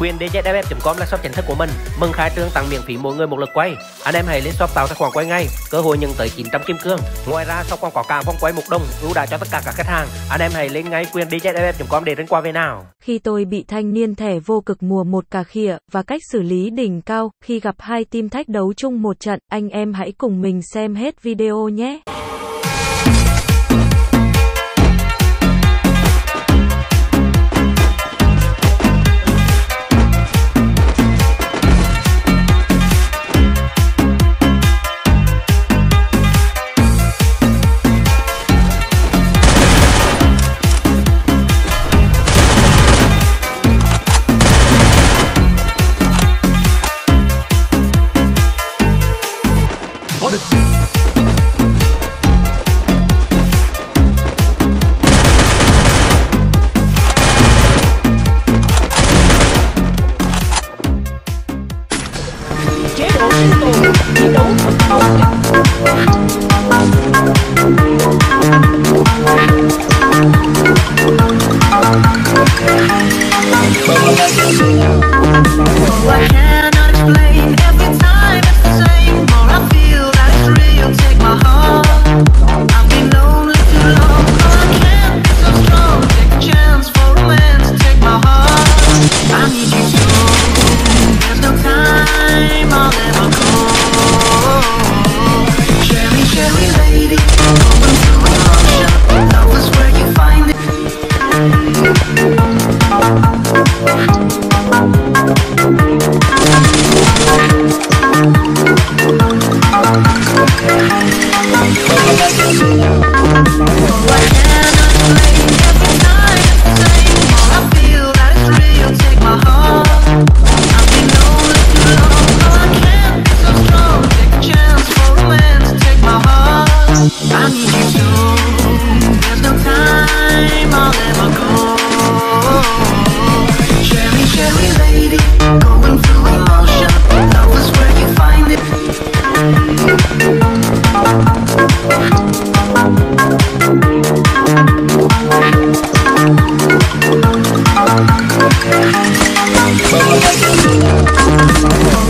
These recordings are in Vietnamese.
Quyền DZFF.com là shop chính thức của mình, mừng khai trương tặng miễn phí mỗi người một lượt quay. Anh em hãy lên shop tạo tài khoản quay ngay, cơ hội nhận tới 900 kim cương. Ngoài ra shop còn có cả vòng quay một đồng ưu đãi cho tất cả các khách hàng. Anh em hãy lên ngay quyền DZFF.com để đến qua về nào. Khi tôi bị thanh niên thẻ vô cực mùa một cà khịa và cách xử lý đỉnh cao, khi gặp hai team thách đấu chung một trận, anh em hãy cùng mình xem hết video nhé.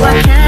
What can